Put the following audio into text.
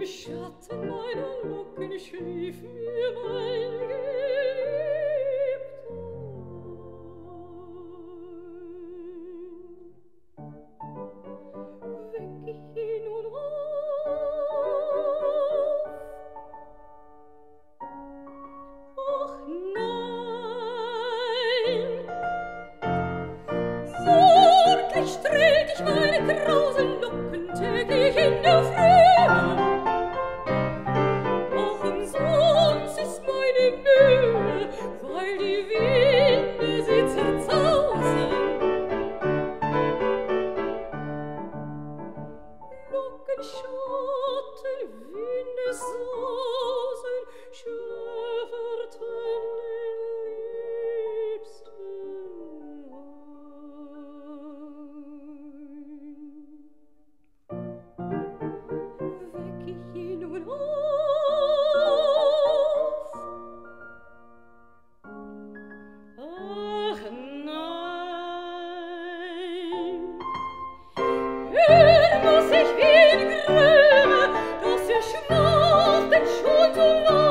im Schatten meiner Locken schlief mir mein Geliebter. Weck ich ihn nun auf. Ach nein, sorglich trägt ich meine Grausen locken schotten, winde sausen, dass ich ihn grüne, dass er schmacht den Schuld und